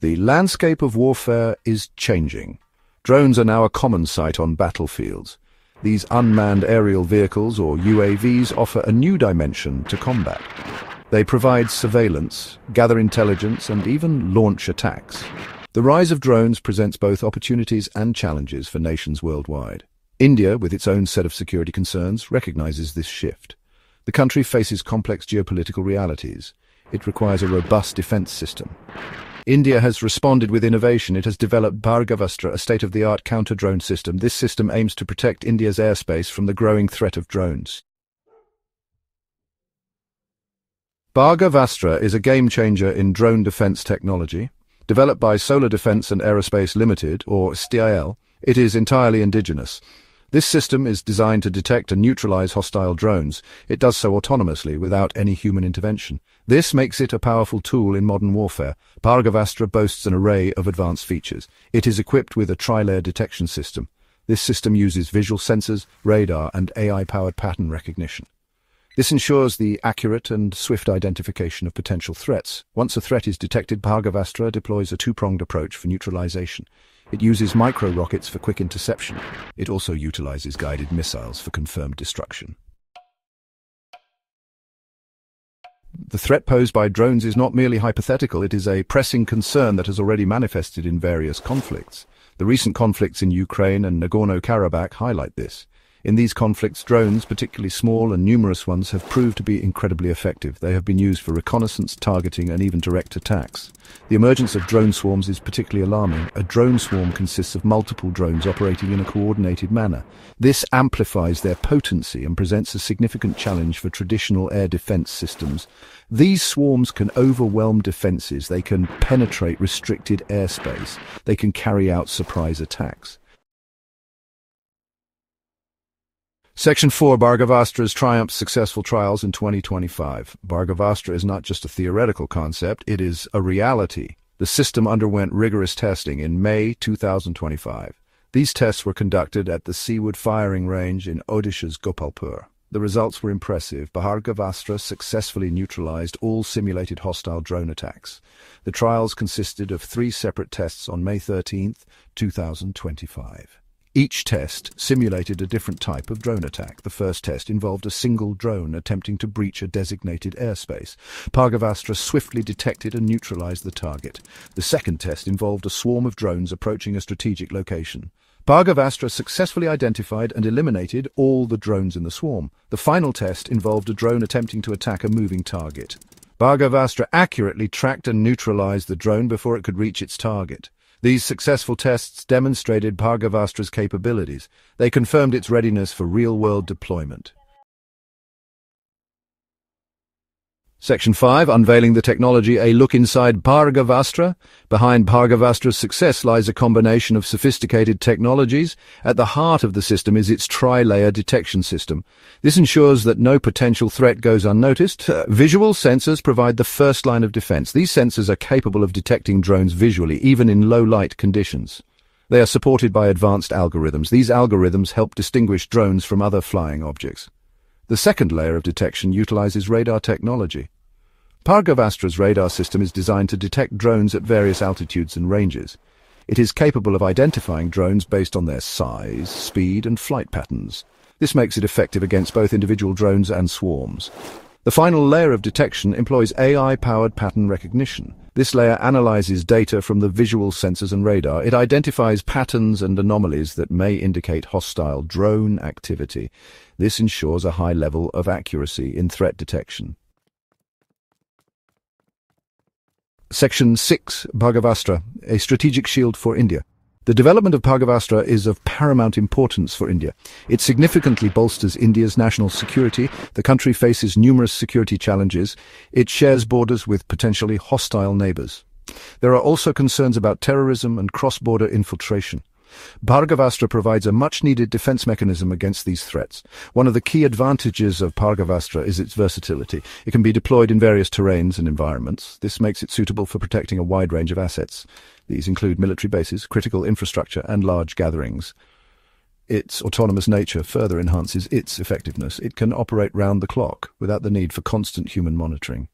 The landscape of warfare is changing. Drones are now a common sight on battlefields. These unmanned aerial vehicles, or UAVs, offer a new dimension to combat. They provide surveillance, gather intelligence, and even launch attacks. The rise of drones presents both opportunities and challenges for nations worldwide. India, with its own set of security concerns, recognizes this shift. The country faces complex geopolitical realities. It requires a robust defense system. India has responded with innovation. It has developed Bhargavastra, a state-of-the-art counter-drone system. This system aims to protect India's airspace from the growing threat of drones. Bhargavastra is a game-changer in drone defense technology. Developed by Solar Defense and Aerospace Limited, or STIL, it is entirely indigenous. This system is designed to detect and neutralize hostile drones. It does so autonomously without any human intervention. This makes it a powerful tool in modern warfare. Bhargavastra boasts an array of advanced features. It is equipped with a tri-layer detection system. This system uses visual sensors, radar, and AI-powered pattern recognition. This ensures the accurate and swift identification of potential threats. Once a threat is detected, Bhargavastra deploys a two-pronged approach for neutralization. It uses micro-rockets for quick interception. It also utilizes guided missiles for confirmed destruction. The threat posed by drones is not merely hypothetical, it is a pressing concern that has already manifested in various conflicts. The recent conflicts in Ukraine and Nagorno-Karabakh highlight this. In these conflicts, drones, particularly small and numerous ones, have proved to be incredibly effective. They have been used for reconnaissance, targeting, and even direct attacks. The emergence of drone swarms is particularly alarming. A drone swarm consists of multiple drones operating in a coordinated manner. This amplifies their potency and presents a significant challenge for traditional air defense systems. These swarms can overwhelm defenses, they can penetrate restricted airspace, they can carry out surprise attacks. Section 4 Bhargavastra's triumphs successful trials in 2025. Bhargavastra is not just a theoretical concept, it is a reality. The system underwent rigorous testing in May 2025. These tests were conducted at the Seaward firing range in Odisha's Gopalpur. The results were impressive. Bhargavastra successfully neutralized all simulated hostile drone attacks. The trials consisted of three separate tests on May 13, 2025. Each test simulated a different type of drone attack. The first test involved a single drone attempting to breach a designated airspace. Bhargavastra swiftly detected and neutralized the target. The second test involved a swarm of drones approaching a strategic location. Bhargavastra successfully identified and eliminated all the drones in the swarm. The final test involved a drone attempting to attack a moving target. Bhargavastra accurately tracked and neutralized the drone before it could reach its target. These successful tests demonstrated Bhargavastra's capabilities. They confirmed its readiness for real-world deployment. Section 5, Unveiling the Technology, a look inside Bhargavastra. Behind Bhargavastra's success lies a combination of sophisticated technologies. At the heart of the system is its tri-layer detection system. This ensures that no potential threat goes unnoticed. Uh, visual sensors provide the first line of defense. These sensors are capable of detecting drones visually, even in low-light conditions. They are supported by advanced algorithms. These algorithms help distinguish drones from other flying objects. The second layer of detection utilizes radar technology. Bhargavastra's radar system is designed to detect drones at various altitudes and ranges. It is capable of identifying drones based on their size, speed, and flight patterns. This makes it effective against both individual drones and swarms. The final layer of detection employs AI-powered pattern recognition. This layer analyzes data from the visual sensors and radar. It identifies patterns and anomalies that may indicate hostile drone activity. This ensures a high level of accuracy in threat detection. Section 6, Bhargavastra, a strategic shield for India. The development of Bhargavastra is of paramount importance for India. It significantly bolsters India's national security. The country faces numerous security challenges. It shares borders with potentially hostile neighbors. There are also concerns about terrorism and cross-border infiltration. Bhargavastra provides a much-needed defense mechanism against these threats. One of the key advantages of Bhargavastra is its versatility. It can be deployed in various terrains and environments. This makes it suitable for protecting a wide range of assets. These include military bases, critical infrastructure, and large gatherings. Its autonomous nature further enhances its effectiveness. It can operate round the clock without the need for constant human monitoring.